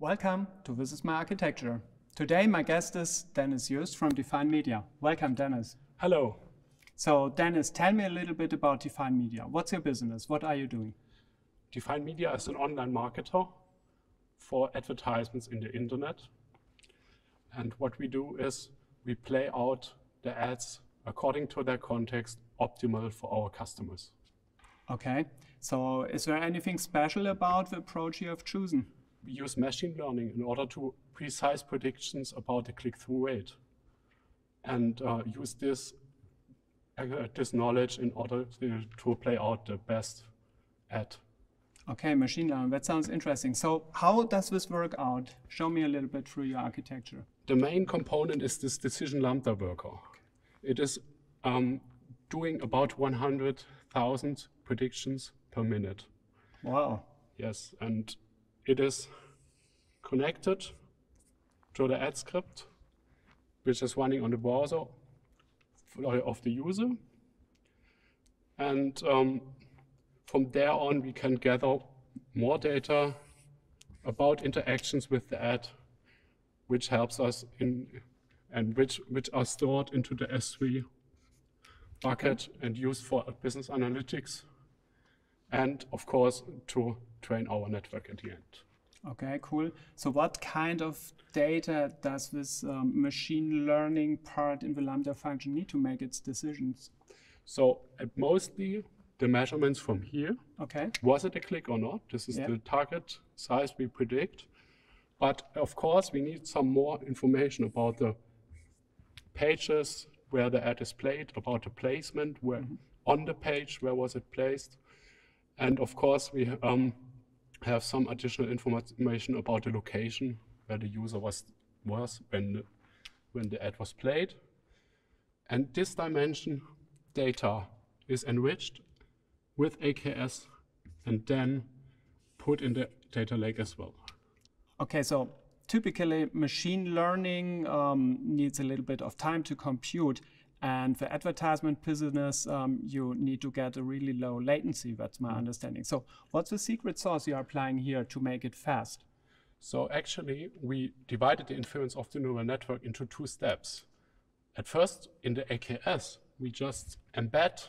Welcome to This is My Architecture. Today my guest is Dennis Just from Define Media. Welcome, Dennis. Hello. So, Dennis, tell me a little bit about Define Media. What's your business? What are you doing? Define Media is an online marketer for advertisements in the internet. And what we do is we play out the ads according to their context, optimal for our customers. Okay. So, is there anything special about the approach you have chosen? We use machine learning in order to precise predictions about the click-through rate and uh, use this, uh, this knowledge in order to, to play out the best ad. Okay, machine learning, that sounds interesting. So how does this work out? Show me a little bit through your architecture. The main component is this decision lambda worker. It is um, doing about 100,000 predictions per minute. Wow. Yes, and it is connected to the ad script, which is running on the browser of the user. And um, from there on, we can gather more data about interactions with the ad, which helps us in, and which, which are stored into the S3 bucket and used for business analytics and of course to train our network at the end. Okay, cool. So what kind of data does this um, machine learning part in the Lambda function need to make its decisions? So uh, mostly the measurements from here. Okay. Was it a click or not? This is yeah. the target size we predict. But of course, we need some more information about the pages where the ad is played, about the placement, where mm -hmm. on the page, where was it placed, and of course, we um, have some additional information about the location where the user was, was when, the, when the ad was played. And this dimension data is enriched with EKS and then put in the data lake as well. Okay, so typically machine learning um, needs a little bit of time to compute. And for advertisement business, um, you need to get a really low latency. That's my mm. understanding. So, what's the secret sauce you are applying here to make it fast? So, actually, we divided the inference of the neural network into two steps. At first, in the EKS, we just embed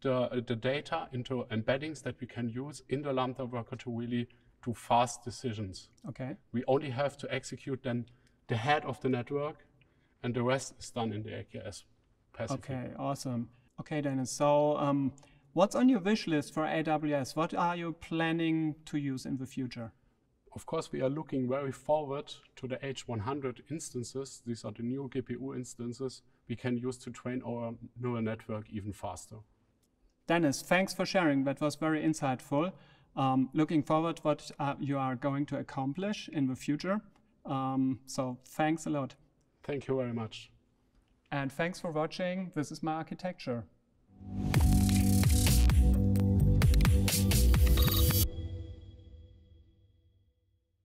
the, the data into embeddings that we can use in the Lambda worker to really do fast decisions. Okay. We only have to execute then the head of the network, and the rest is done in the EKS Okay, awesome. Okay, Dennis. So, um, what's on your wish list for AWS? What are you planning to use in the future? Of course, we are looking very forward to the H100 instances. These are the new GPU instances we can use to train our neural network even faster. Dennis, thanks for sharing. That was very insightful. Um, looking forward what uh, you are going to accomplish in the future. Um, so thanks a lot. Thank you very much. And thanks for watching. This is my architecture.